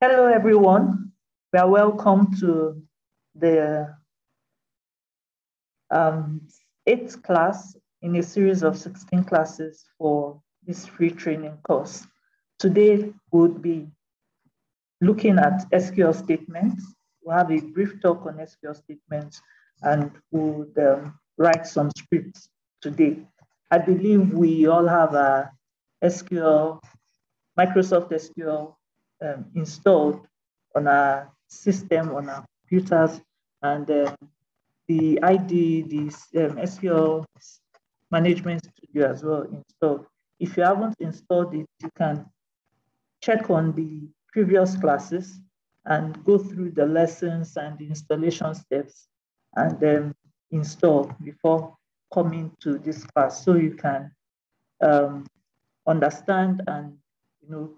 Hello, everyone. We are welcome to the um, eighth class in a series of 16 classes for this free training course. Today, we'll be looking at SQL statements. We'll have a brief talk on SQL statements and we'll um, write some scripts today. I believe we all have a SQL, Microsoft SQL um, installed on our system, on our computers, and uh, the ID, the um, SQL Management Studio as well installed. If you haven't installed it, you can check on the previous classes and go through the lessons and the installation steps and then install before coming to this class so you can um, understand and you know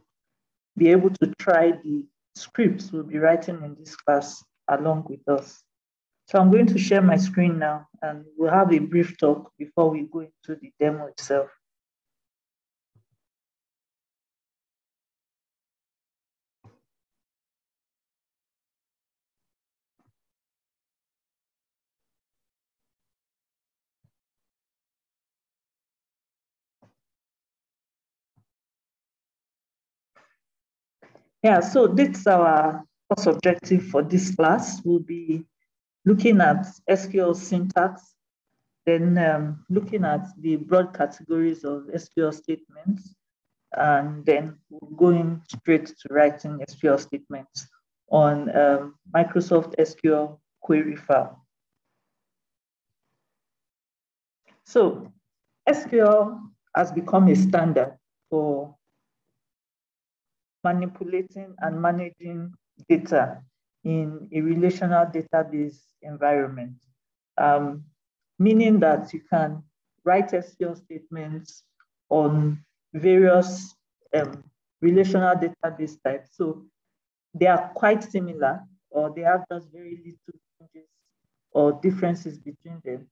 be able to try the scripts we'll be writing in this class along with us. So I'm going to share my screen now and we'll have a brief talk before we go into the demo itself. Yeah, so this is our first objective for this class. We'll be looking at SQL syntax, then um, looking at the broad categories of SQL statements, and then going straight to writing SQL statements on um, Microsoft SQL query file. So SQL has become a standard for manipulating and managing data in a relational database environment, um, meaning that you can write SQL statements on various um, relational database types. So they are quite similar, or they have just very little changes or differences between them.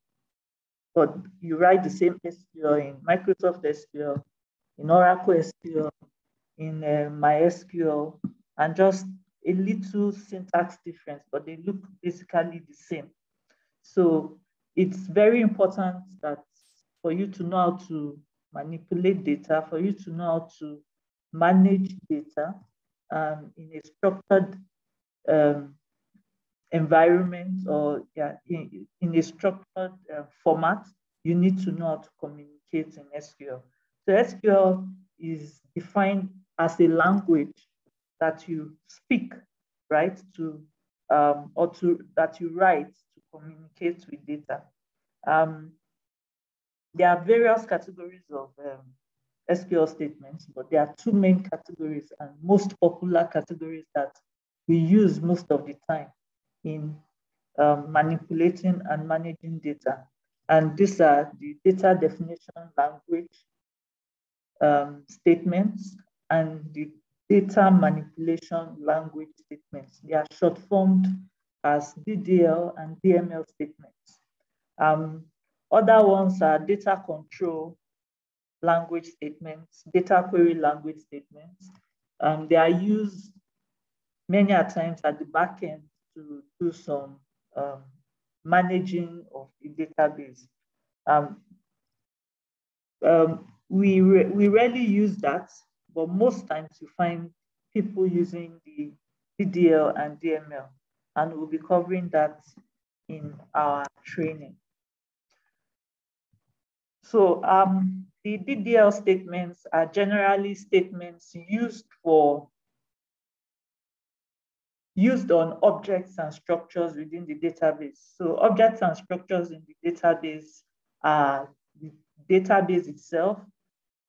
But you write the same SQL in Microsoft SQL, in Oracle SQL, in uh, MySQL and just a little syntax difference, but they look basically the same. So it's very important that for you to know how to manipulate data, for you to know how to manage data um, in a structured um, environment or yeah, in, in a structured uh, format, you need to know how to communicate in SQL. So SQL is defined as a language that you speak, right, to um, or to that you write to communicate with data. Um, there are various categories of um, SQL statements, but there are two main categories and most popular categories that we use most of the time in um, manipulating and managing data. And these are the data definition language um, statements and the data manipulation language statements. They are short formed as DDL and DML statements. Um, other ones are data control language statements, data query language statements. Um, they are used many a times at the back end to do some um, managing of the database. Um, um we, re we rarely use that but most times you find people using the DDL and DML, and we'll be covering that in our training. So um, the DDL statements are generally statements used for used on objects and structures within the database. So objects and structures in the database are the database itself,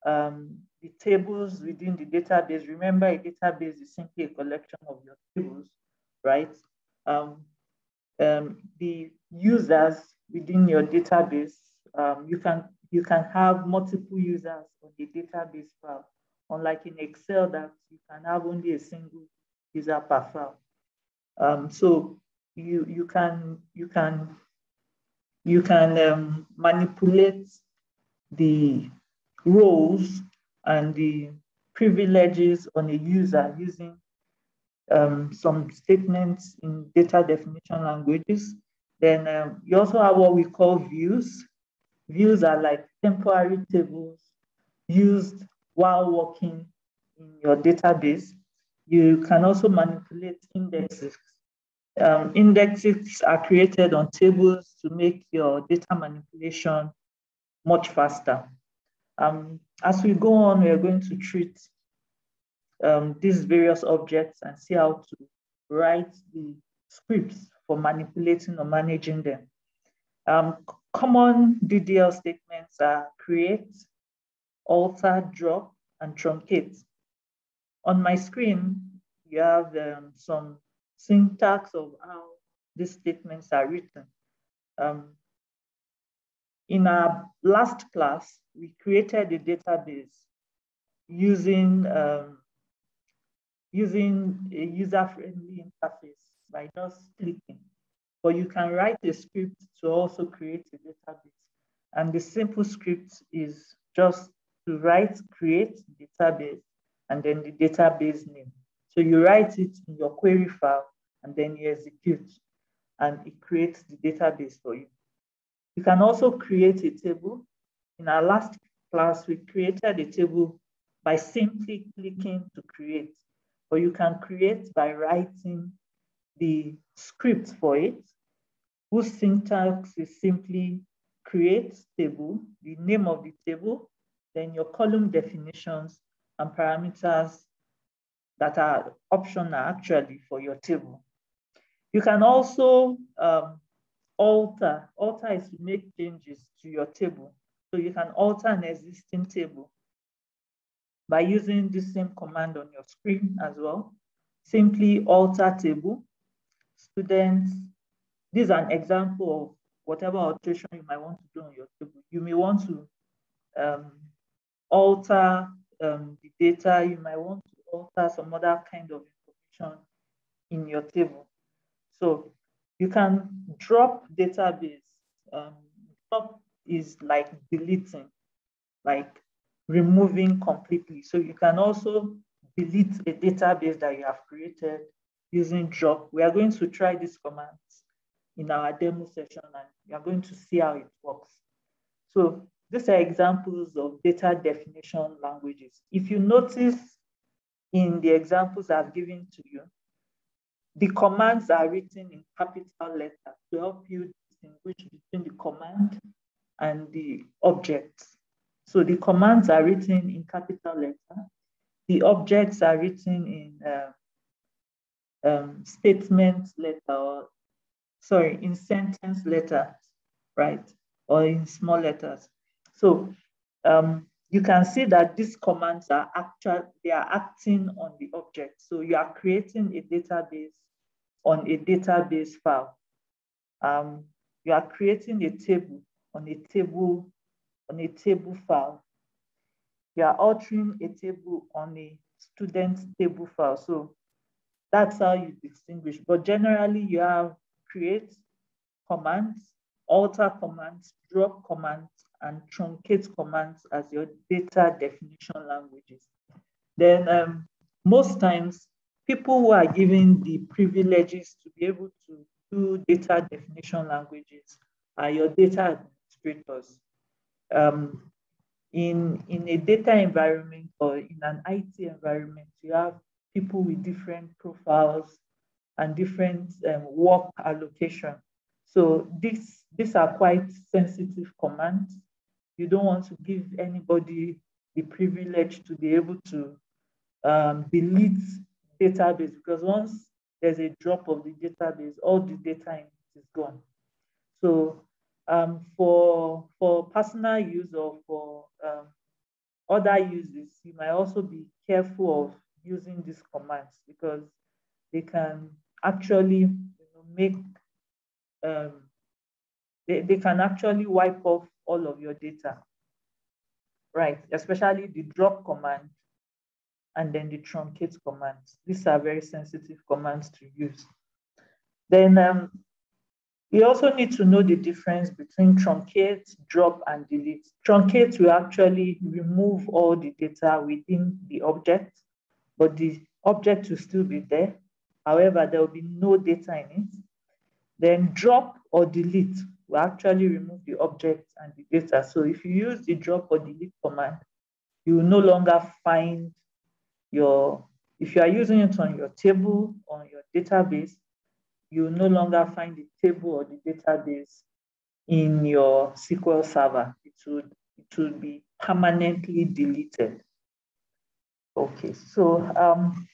um, the tables within the database. Remember, a database is simply a collection of your tables, right? Um, um, the users within your database, um, you can you can have multiple users on the database file, unlike in Excel that you can have only a single user per file. Um, so you you can you can you can um, manipulate the roles and the privileges on a user using um, some statements in data definition languages. Then um, you also have what we call views. Views are like temporary tables used while working in your database. You can also manipulate indexes. Um, indexes are created on tables to make your data manipulation much faster. Um, as we go on, we are going to treat um, these various objects and see how to write the scripts for manipulating or managing them. Um, common DDL statements are create, alter, drop, and truncate. On my screen, you have um, some syntax of how these statements are written. Um, in our last class, we created a database using um, using a user-friendly interface by just clicking. But you can write a script to also create a database. And the simple script is just to write create database and then the database name. So you write it in your query file and then you execute and it creates the database for you. You can also create a table. In our last class, we created a table by simply clicking to create, or you can create by writing the script for it, whose syntax is simply create table, the name of the table, then your column definitions and parameters that are optional actually for your table. You can also um, alter. Alter is to make changes to your table. So you can alter an existing table by using the same command on your screen as well. Simply alter table. Students, this is an example of whatever alteration you might want to do on your table. You may want to um, alter um, the data. You might want to alter some other kind of information in your table. So you can drop database. Um, drop is like deleting, like removing completely. So you can also delete a database that you have created using drop. We are going to try this command in our demo session and we are going to see how it works. So these are examples of data definition languages. If you notice in the examples I've given to you, the commands are written in capital letters to help you distinguish between the command and the object. So the commands are written in capital letter. The objects are written in uh, um, statement letter, or, sorry, in sentence letters, right? Or in small letters. So um, you can see that these commands are actual, they are acting on the object. So you are creating a database on a database file. Um, you are creating a table on a table on a table file. You are altering a table on a student table file. So that's how you distinguish. But generally, you have create commands, alter commands, drop commands, and truncate commands as your data definition languages. Then um, most times, people who are given the privileges to be able to do data definition languages are your data administrators. Um, in, in a data environment or in an IT environment, you have people with different profiles and different um, work allocation. So this, these are quite sensitive commands. You don't want to give anybody the privilege to be able to um, delete database because once there's a drop of the database, all the data is gone. So um, for, for personal use or for um, other uses, you might also be careful of using these commands because they can actually you know, make, um, they, they can actually wipe off all of your data, right? Especially the drop command and then the truncate commands. These are very sensitive commands to use. Then um, we also need to know the difference between truncate, drop, and delete. Truncate will actually remove all the data within the object, but the object will still be there. However, there will be no data in it. Then drop or delete will actually remove the object and the data. So if you use the drop or delete command, you will no longer find your, if you are using it on your table, on your database, you will no longer find the table or the database in your SQL Server. It would, it would be permanently deleted. Okay, so um,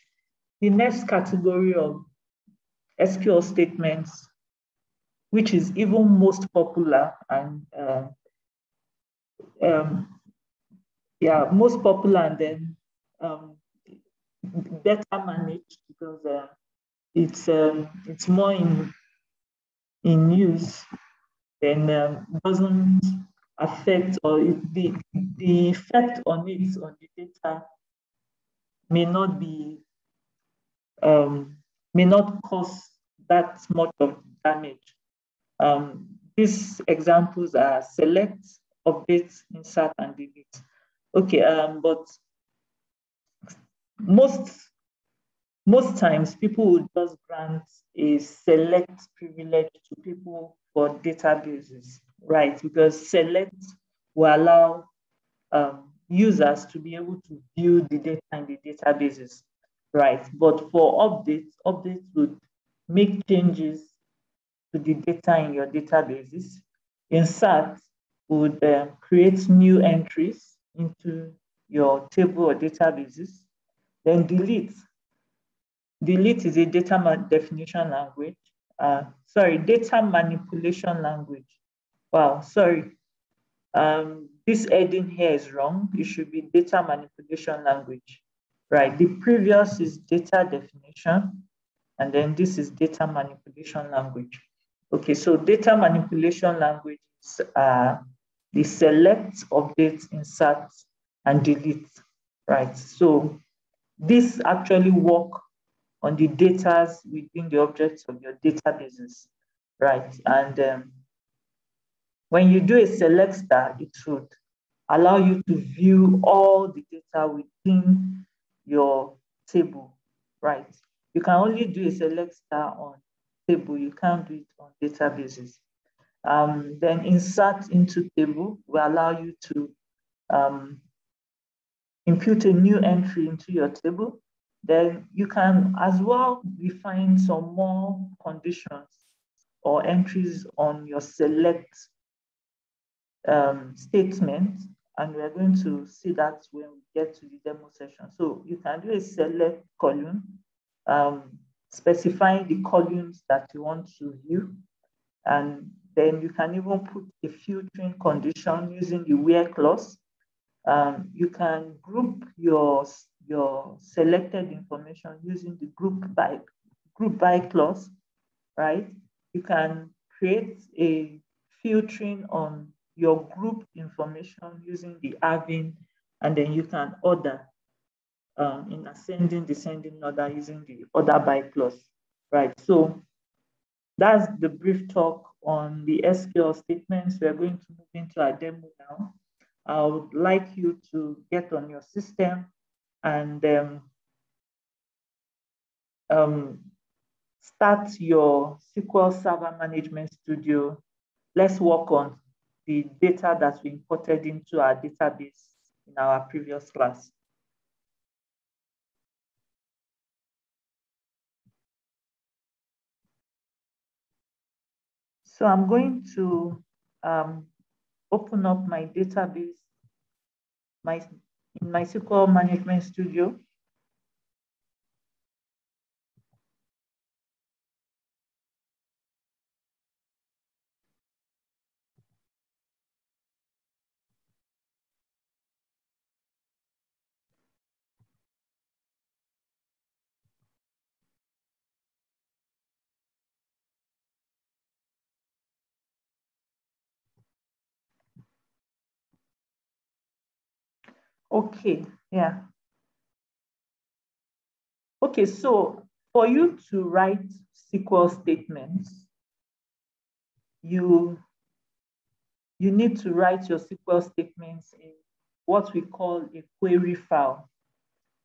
the next category of SQL statements, which is even most popular and uh, um, yeah, most popular and then um, better managed because uh, it's um, it's more in in use then um, doesn't affect or the the effect on it on the data may not be um, may not cause that much of damage. Um, these examples are select, update, insert, and delete. Okay, um, but most most times people would just grant a select privilege to people for databases, right? Because select will allow um, users to be able to view the data in the databases, right? But for updates, updates would make changes to the data in your databases. Insert would uh, create new entries into your table or databases. Then delete. Delete is a data definition language. Uh, sorry, data manipulation language. Wow, sorry. Um, this heading here is wrong. It should be data manipulation language, right? The previous is data definition, and then this is data manipulation language. Okay, so data manipulation language is uh, the select, update, insert, and delete, right? So this actually work on the data within the objects of your databases, right? And um, when you do a select star, it should allow you to view all the data within your table, right? You can only do a select star on table, you can't do it on databases. Um, then insert into table will allow you to um, impute a new entry into your table then you can as well define some more conditions or entries on your select um, statement. And we're going to see that when we get to the demo session. So you can do a select column, um, specifying the columns that you want to view. And then you can even put a filtering condition using the where clause. Um, you can group your your selected information using the group by group by clause, right? You can create a filtering on your group information using the having, and then you can order um, in ascending, descending order using the order by clause, right? So that's the brief talk on the SQL statements. We're going to move into our demo now. I would like you to get on your system and um, um, start your SQL Server Management Studio. Let's work on the data that we imported into our database in our previous class. So I'm going to um, open up my database, my in my SQL Management Studio. Okay, yeah. Okay, so for you to write SQL statements, you, you need to write your SQL statements in what we call a query file.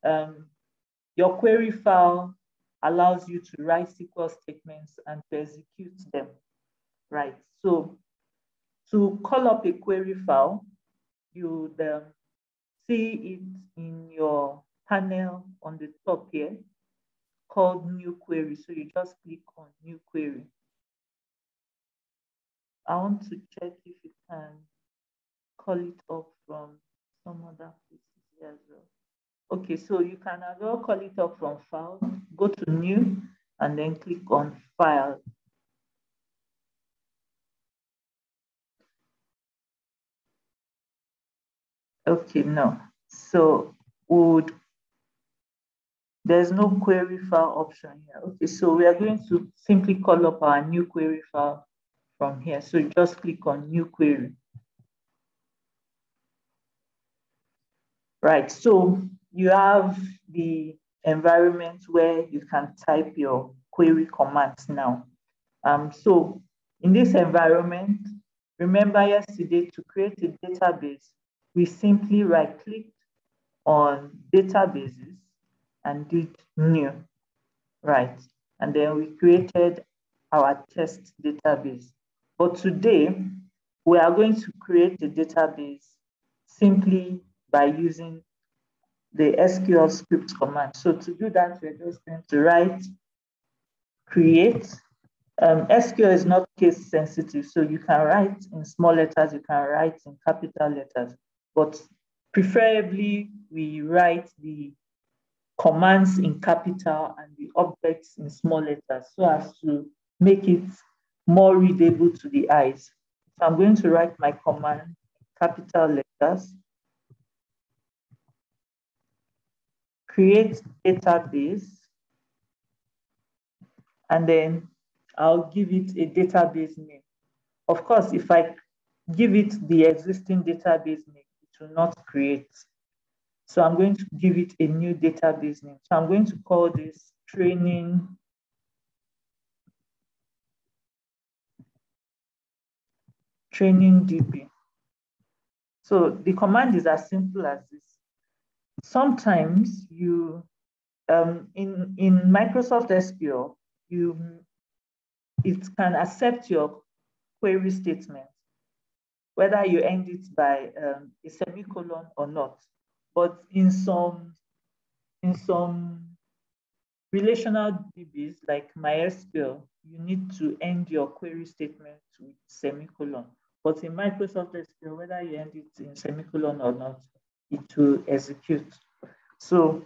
Um, your query file allows you to write SQL statements and to execute them, right? So to call up a query file, you um, see it in your panel on the top here called new query. So you just click on new query. I want to check if you can call it up from some other places here as well. Okay, so you can as well call it up from file, go to new, and then click on file. Okay, no. So would there's no query file option here. Okay, so we are going to simply call up our new query file from here. So just click on new query. Right, so you have the environment where you can type your query commands now. Um, so in this environment, remember yesterday to create a database, we simply right clicked on databases and did new, right? And then we created our test database. But today, we are going to create a database simply by using the SQL script command. So to do that, we're just going to write create. Um, SQL is not case sensitive, so you can write in small letters, you can write in capital letters, but preferably we write the commands in capital and the objects in small letters so as to make it more readable to the eyes. So I'm going to write my command in capital letters create database, and then I'll give it a database name. Of course, if I give it the existing database name, will not create. So I'm going to give it a new database name. So I'm going to call this training training DB. So the command is as simple as this sometimes you um, in in Microsoft SQL you it can accept your query statement whether you end it by um, a semicolon or not. But in some in some relational DBs like MySQL, you need to end your query statement with semicolon. But in Microsoft SQL, whether you end it in semicolon or not, it will execute. So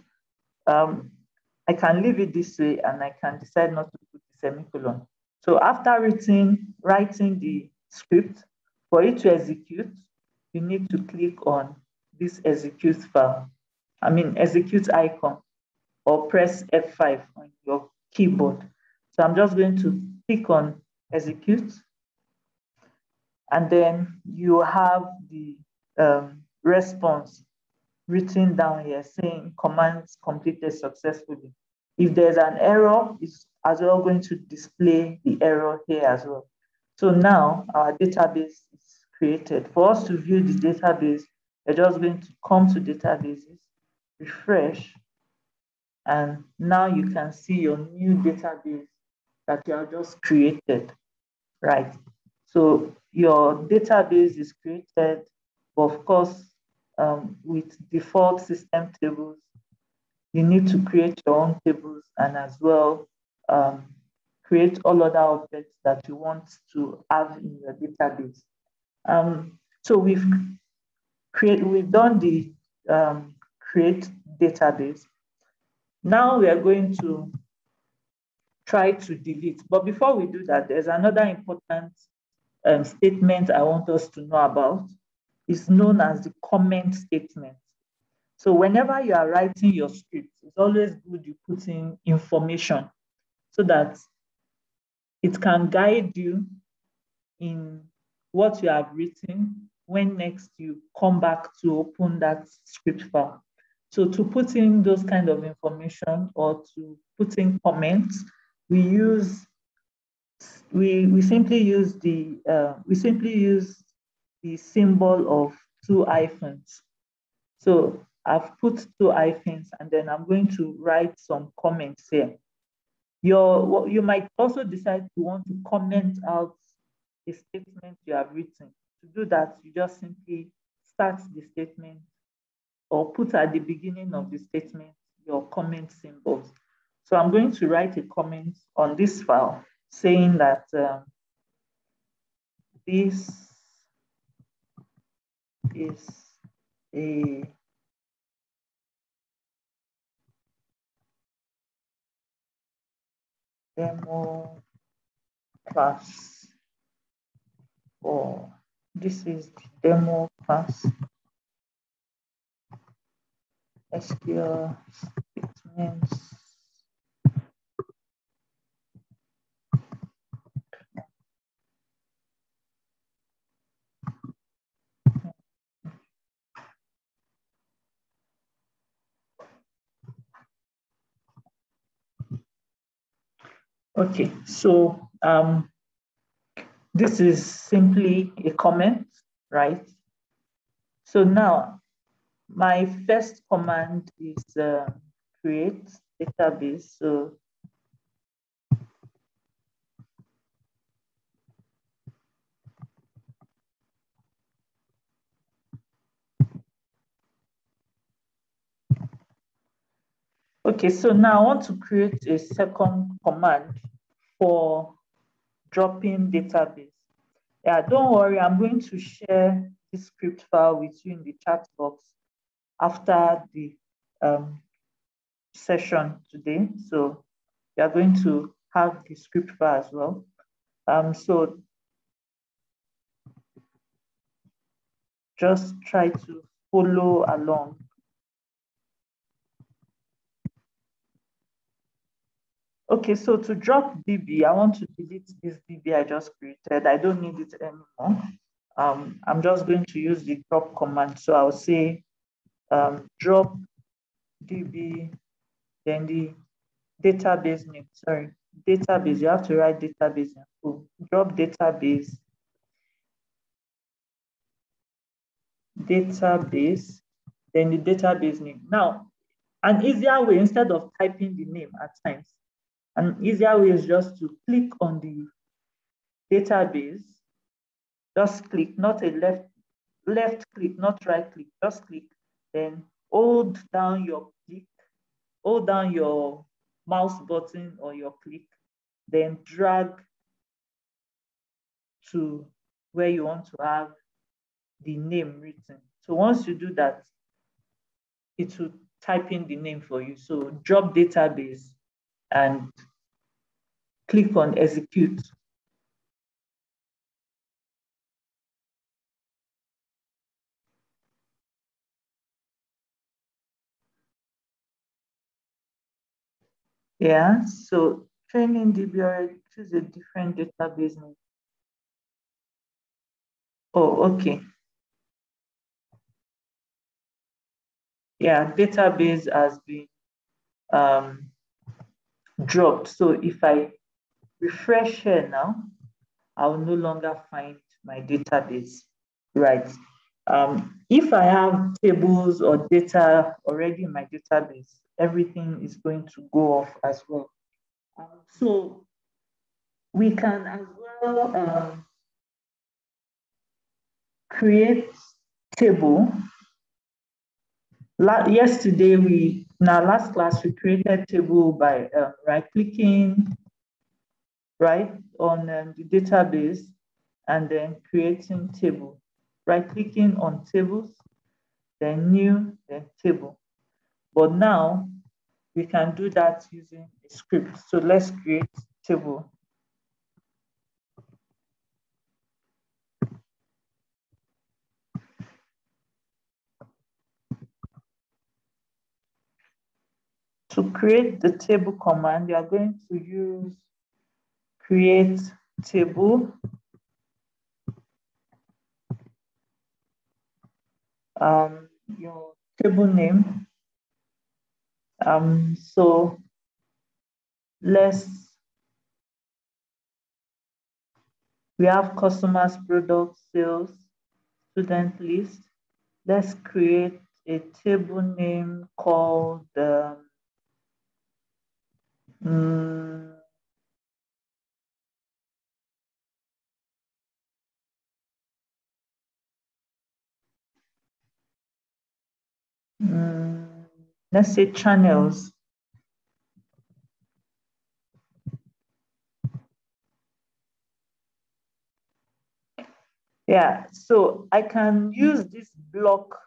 um, I can leave it this way and I can decide not to put the semicolon. So after writing, writing the script, for it to execute, you need to click on this execute file. I mean, execute icon or press F5 on your keyboard. So I'm just going to click on execute. And then you have the um, response written down here saying commands completed successfully. If there's an error, it's as well going to display the error here as well. So now our database is created. For us to view the database, we're just going to come to databases, refresh, and now you can see your new database that you have just created, right? So your database is created, of course, um, with default system tables. You need to create your own tables and as well um, create all other objects that you want to have in your database. Um, so we've create, we've done the um, create database. Now we are going to try to delete. But before we do that, there's another important um, statement I want us to know about It's known as the comment statement. So whenever you are writing your script, it's always good you put in information so that it can guide you in what you have written when next you come back to open that script file. So to put in those kind of information or to put in comments, we use we we simply use the uh, we simply use the symbol of two hyphens. So I've put two hyphens and then I'm going to write some comments here. Your, you might also decide to want to comment out a statement you have written. To do that, you just simply start the statement or put at the beginning of the statement your comment symbols. So I'm going to write a comment on this file saying that um, this is a demo class or this is the demo class SQL statements Okay, so um, this is simply a comment, right? So now my first command is uh, create database. So Okay, so now I want to create a second command for dropping database. Yeah, don't worry, I'm going to share this script file with you in the chat box after the um, session today. So you are going to have the script file as well. Um, so just try to follow along Okay, so to drop DB, I want to delete this DB I just created. I don't need it anymore. Um, I'm just going to use the drop command. So I'll say um, drop DB, then the database name, sorry, database, you have to write database info. Drop database, database, then the database name. Now, an easier way, instead of typing the name at times, an easier way is just to click on the database. Just click, not a left, left click, not right click, just click. Then hold down your click, hold down your mouse button or your click, then drag to where you want to have the name written. So once you do that, it will type in the name for you. So drop database and click on execute. Yeah, so training DBR choose a different database name. Oh, okay. Yeah, database has been um, dropped. So if I refresh here now, I will no longer find my database, right? Um, if I have tables or data already in my database, everything is going to go off as well. Um, so we can as well um, create table. La yesterday, we in our last class, we created table by uh, right-clicking, right, on um, the database, and then creating table. Right-clicking on tables, then new, then table. But now we can do that using a script. So let's create table. To create the table command, you are going to use create table. Um, your table name. Um, so let's, we have customers, products, sales, student list. Let's create a table name called um, Mm, let's say channels. Yeah, so I can use this block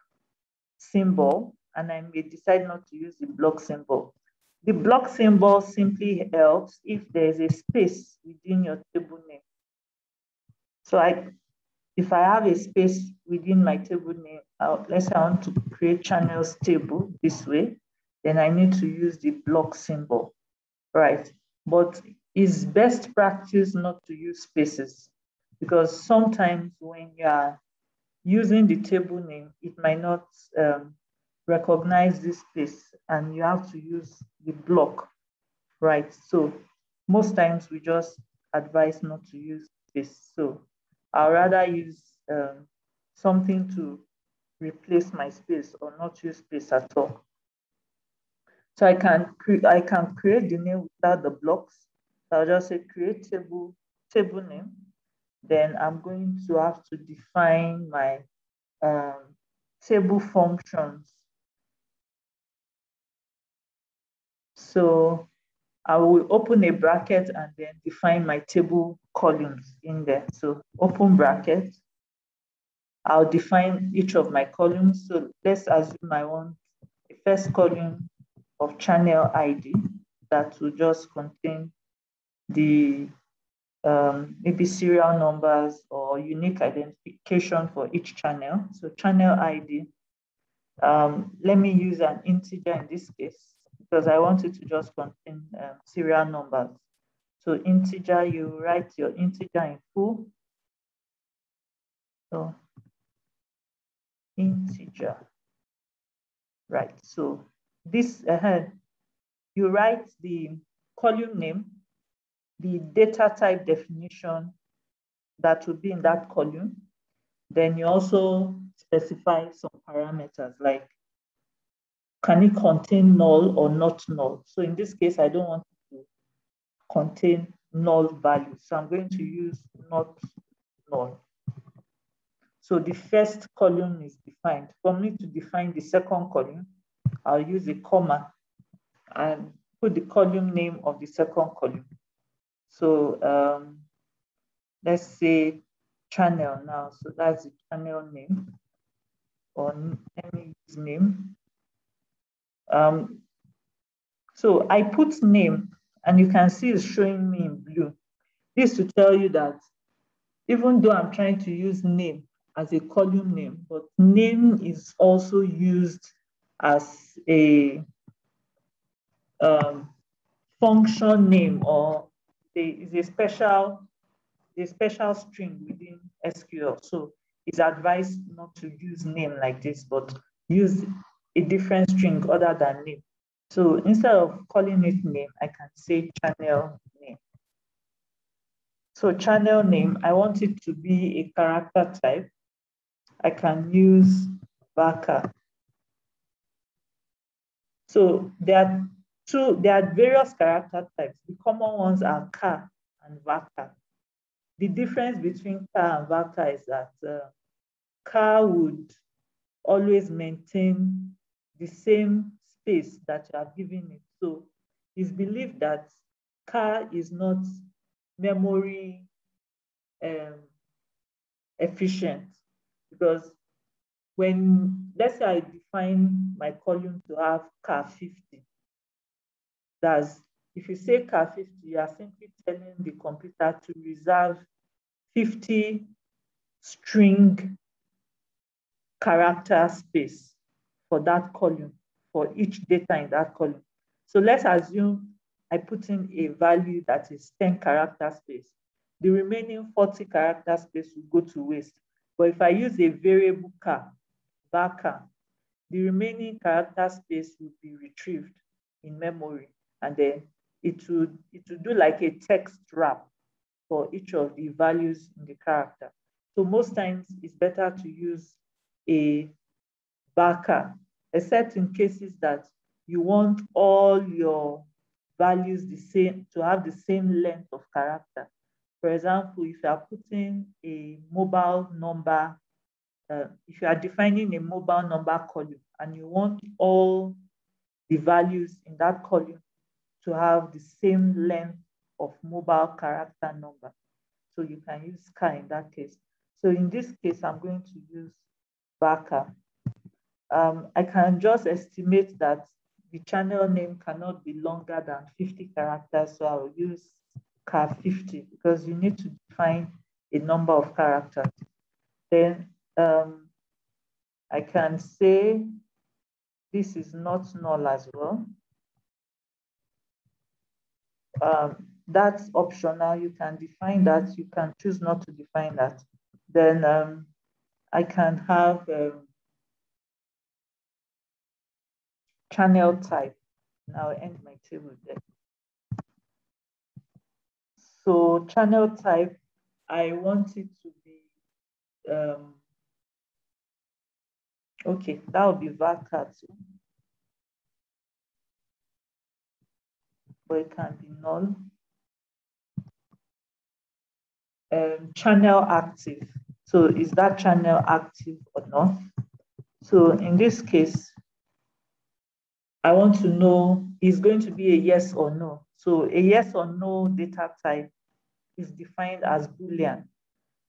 symbol and I may decide not to use the block symbol. The block symbol simply helps if there's a space within your table name. So I, if I have a space within my table name, I'll, let's say I want to create channels table this way, then I need to use the block symbol, right? But it's best practice not to use spaces because sometimes when you are using the table name, it might not um, recognize this space and you have to use the block, right? So most times we just advise not to use this. So I'd rather use um, something to replace my space or not use space at all. So I can, I can create the name without the blocks. So I'll just say create table, table name. Then I'm going to have to define my um, table functions So I will open a bracket and then define my table columns in there. So open bracket. I'll define each of my columns. So let's assume I want a first column of channel ID that will just contain the um, maybe serial numbers or unique identification for each channel. So channel ID, um, let me use an integer in this case because I want it to just contain um, serial numbers. So integer, you write your integer in full. So integer, right? So this uh, you write the column name, the data type definition that will be in that column. Then you also specify some parameters like can it contain null or not null? So in this case, I don't want to contain null value. So I'm going to use not null. So the first column is defined. For me to define the second column, I'll use a comma and put the column name of the second column. So um, let's say channel now. So that's the channel name or any name. Um, so I put name and you can see it's showing me in blue. This to tell you that even though I'm trying to use name as a column name, but name is also used as a um, function name or is a special a special string within SQL. So it's advised not to use name like this, but use a different string other than name. So instead of calling it name, I can say channel name. So channel name, I want it to be a character type. I can use varchar. So there are two, there are various character types. The common ones are char and varchar. The difference between char and varchar is that uh, char would always maintain the same space that you are giving it. So it's believed that char is not memory um, efficient because when, let's say I define my column to have char 50, that's, if you say char 50, you are simply telling the computer to reserve 50 string character space for that column, for each data in that column. So let's assume I put in a value that is 10 character space. The remaining 40 character space will go to waste. But if I use a variable car, varchar, the remaining character space will be retrieved in memory. And then it would, it would do like a text wrap for each of the values in the character. So most times it's better to use a varchar, except in cases that you want all your values the same to have the same length of character. For example, if you are putting a mobile number, uh, if you are defining a mobile number column and you want all the values in that column to have the same length of mobile character number. So you can use char in that case. So in this case, I'm going to use VARCHAR. Um, I can just estimate that the channel name cannot be longer than 50 characters. So I'll use char 50 because you need to define a number of characters. Then um, I can say this is not null as well. Um, that's optional. You can define that. You can choose not to define that. Then um, I can have um, channel type. Now end my table there. So channel type, I want it to be, um, okay, that would be too. But it can be null. Um, channel active. So is that channel active or not? So in this case, I want to know is going to be a yes or no. So a yes or no data type is defined as Boolean,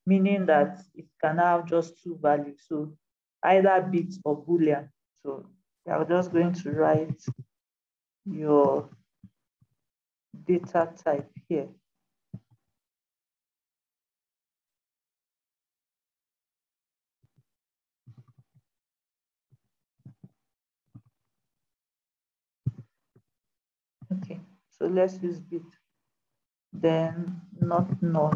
meaning that it can have just two values. So either bit or Boolean. So I'm just going to write your data type here. Okay, so let's use bit, then not null.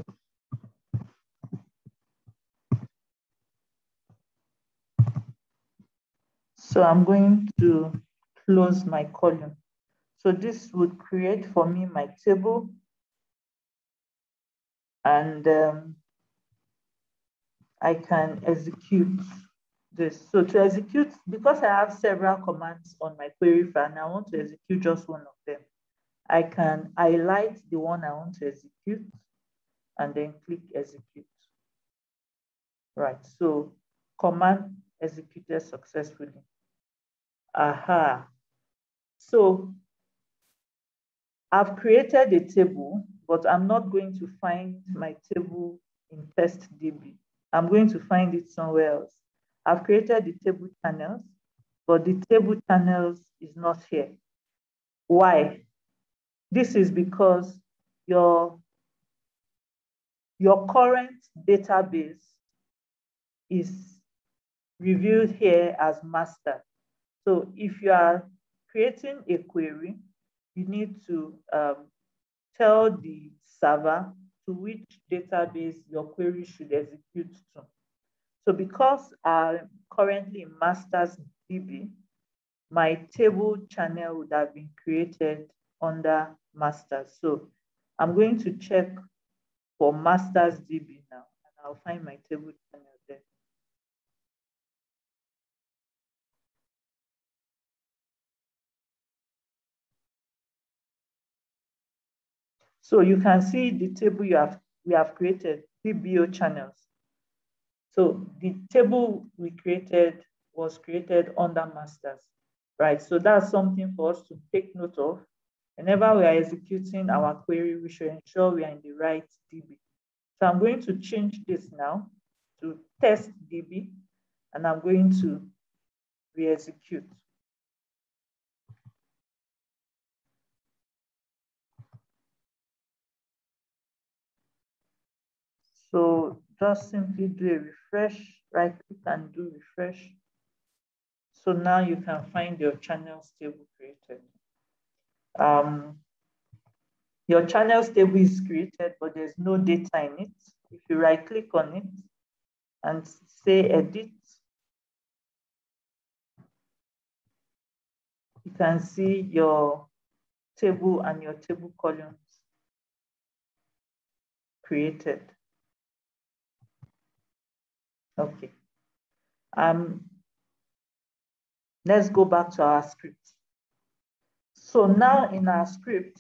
So I'm going to close my column. So this would create for me my table. And um, I can execute this. So to execute, because I have several commands on my query file and I want to execute just one of them, I can highlight the one I want to execute and then click execute. Right, so command executed successfully. Aha. So I've created a table, but I'm not going to find my table in TestDB. I'm going to find it somewhere else. I've created the table channels, but the table channels is not here. Why? This is because your, your current database is reviewed here as master. So if you are creating a query, you need to um, tell the server to which database your query should execute to. So because I'm currently in Masters DB, my table channel would have been created under Masters. So I'm going to check for Masters DB now, and I'll find my table channel there. So you can see the table you have we have created, DBO channels. So the table we created was created under masters, right? So that's something for us to take note of. Whenever we are executing our query, we should ensure we are in the right DB. So I'm going to change this now to test DB, and I'm going to re-execute. So just simply do a refresh, right click and do refresh. So now you can find your channels table created. Um, your channels table is created, but there's no data in it. If you right click on it and say edit, you can see your table and your table columns created. Okay. Um, let's go back to our script. So now in our script,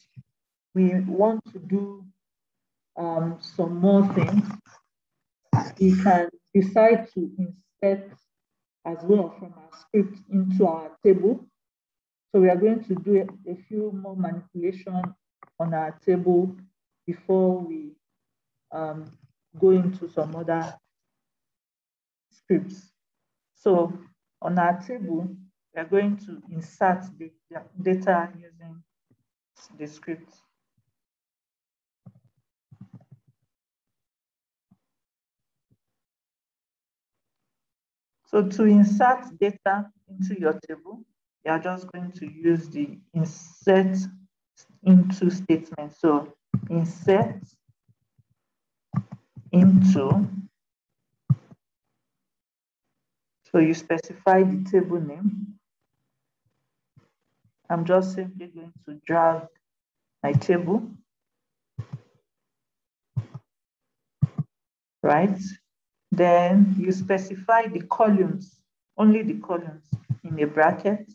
we want to do um, some more things. We can decide to insert as well from our script into our table. So we are going to do a, few more manipulation on our table before we um, go into some other scripts. So on our table, we are going to insert the data using the script. So to insert data into your table, you are just going to use the insert into statement. So insert into, so you specify the table name. I'm just simply going to drag my table, right? Then you specify the columns, only the columns in a bracket.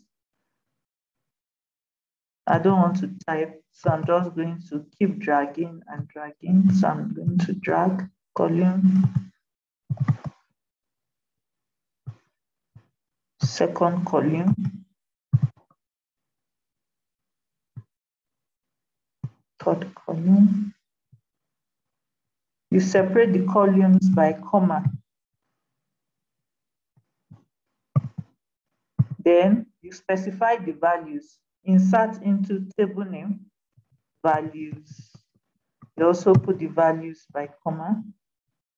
I don't want to type, so I'm just going to keep dragging and dragging. So I'm going to drag column, second column, third column, you separate the columns by comma. Then you specify the values. Insert into table name, values. You also put the values by comma.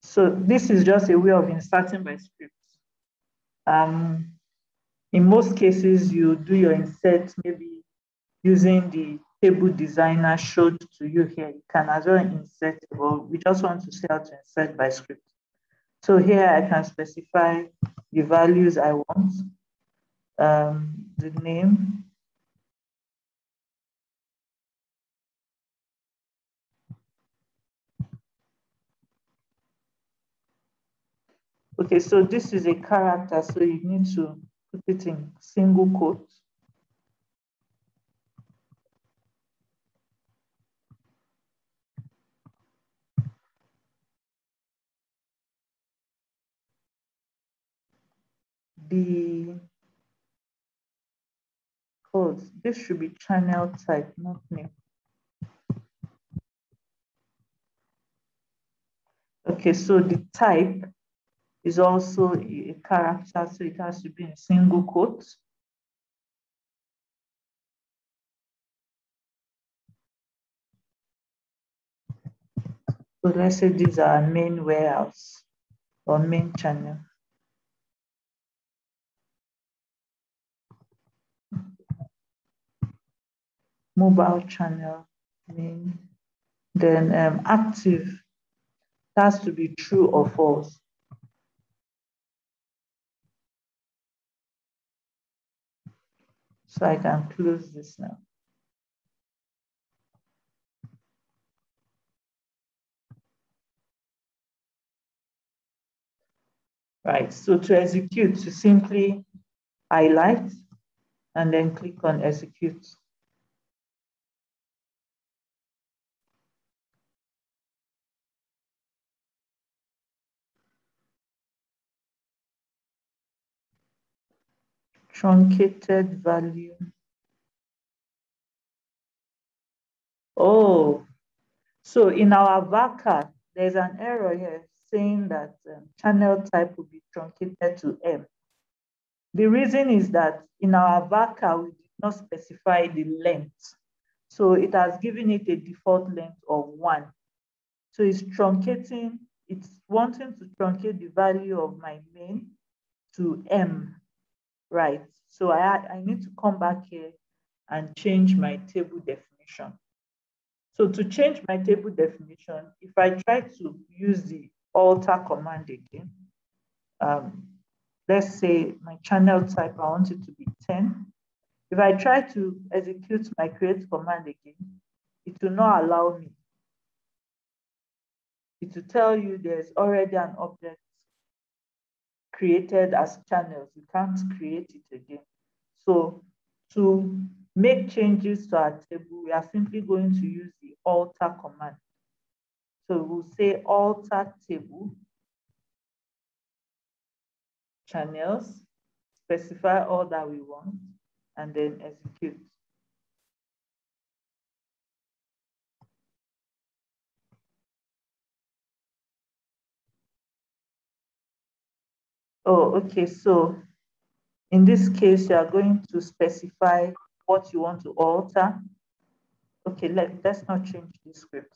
So this is just a way of inserting by script. Um, in most cases, you do your insert maybe using the table designer showed to you here, you can as well insert, but we just want to see how to insert by script. So here I can specify the values I want, um, the name, Okay, so this is a character, so you need to put it in single quotes. The codes. This should be channel type, not name. Okay, so the type is also a character, so it has to be in single quotes. So let's say these are main warehouse or main channel. Mobile channel name. Then um, active has to be true or false. So I can close this now. Right, so to execute, to simply highlight and then click on execute. Truncated value. Oh, so in our VARCHAR, there's an error here saying that um, channel type will be truncated to M. The reason is that in our VARCHAR, we did not specify the length. So it has given it a default length of one. So it's truncating, it's wanting to truncate the value of my main to M right? So I, I need to come back here and change my table definition. So to change my table definition, if I try to use the alter command again, um, let's say my channel type, I want it to be 10. If I try to execute my create command again, it will not allow me. It will tell you there's already an object created as channels. You can't create it again. So to make changes to our table, we are simply going to use the alter command. So we'll say alter table channels, specify all that we want. and then execute. Oh, okay. So in this case, you are going to specify what you want to alter. Okay, let, let's not change the script.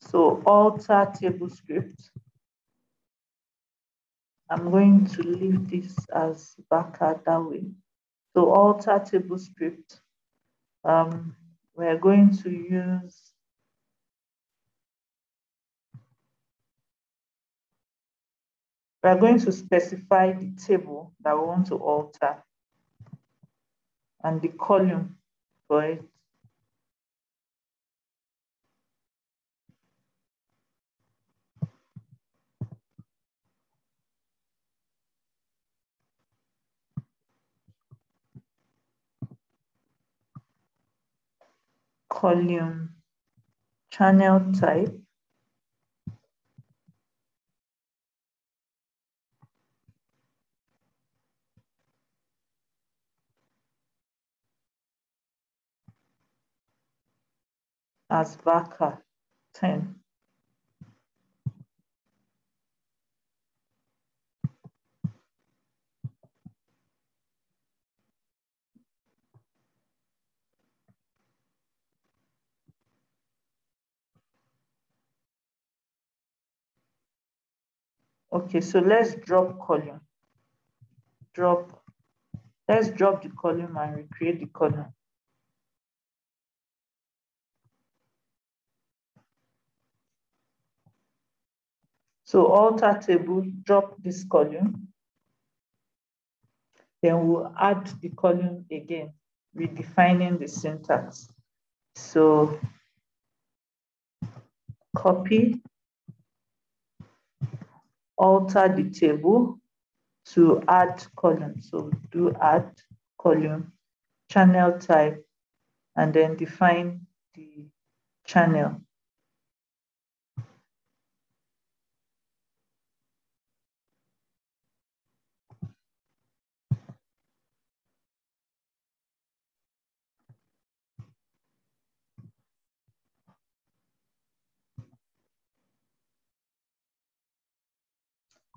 So alter table script. I'm going to leave this as that way. So alter table script. Um, we're going to use we're going to specify the table that we want to alter and the column for it. Column channel type as VARCHAR 10. Okay, so let's drop column. Drop, let's drop the column and recreate the column. So alter table, drop this column. Then we'll add the column again, redefining the syntax. So copy alter the table to add column. So do add column, channel type, and then define the channel.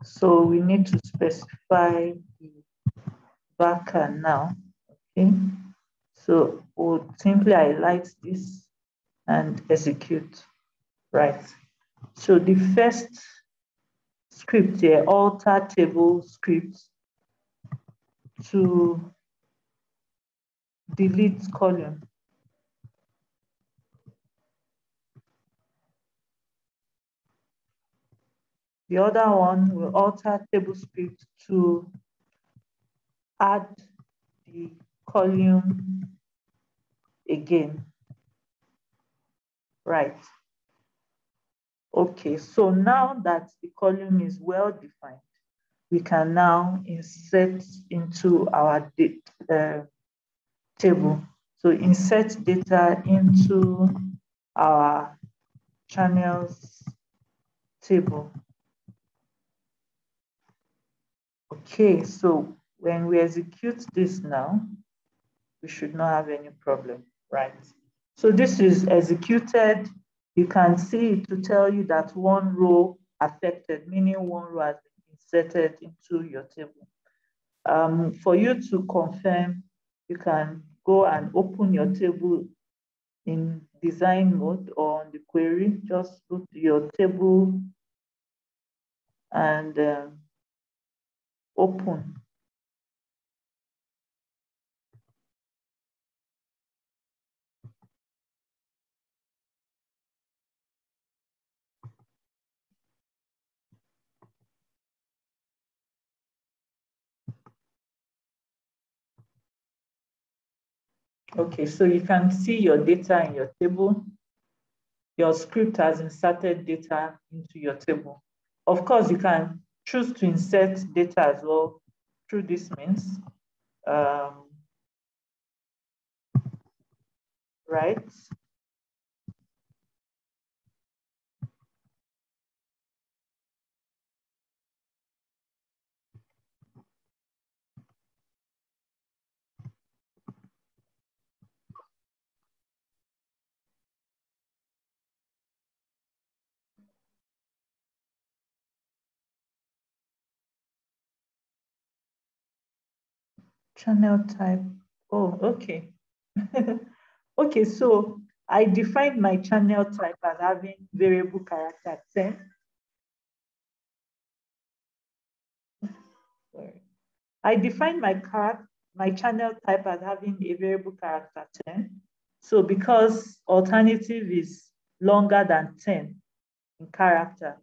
So we need to specify the VARCHAR now, okay? So we'll simply highlight this and execute, right? So the first script here, alter table script to delete column. The other one will alter table script to add the column again. Right. Okay, so now that the column is well defined, we can now insert into our uh, table. So insert data into our channels table. Okay, so when we execute this now, we should not have any problem, right? So this is executed. You can see it to tell you that one row affected, meaning one row has been inserted into your table. Um, for you to confirm, you can go and open your table in design mode or on the query. Just go to your table and um, open. Okay, so you can see your data in your table. Your script has inserted data into your table. Of course, you can choose to insert data as well through this means, um, right? Channel type. Oh, okay. okay, so I defined my channel type as having variable character 10. Sorry. I defined my card, my channel type as having a variable character 10. So because alternative is longer than 10 in character,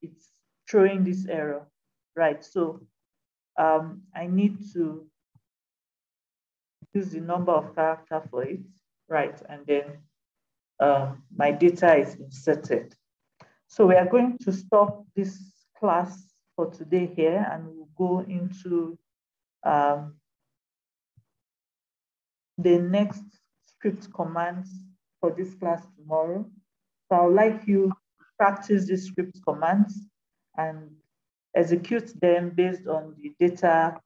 it's throwing this error, right? So um, I need to use the number of character for it, right? And then um, my data is inserted. So we are going to stop this class for today here and we'll go into um, the next script commands for this class tomorrow. So I would like you to practice these script commands and execute them based on the data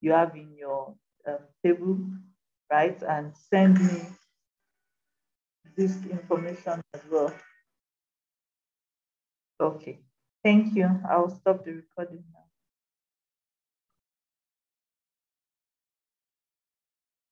you have in your um, table right? And send me this information as well. Okay, thank you. I'll stop the recording.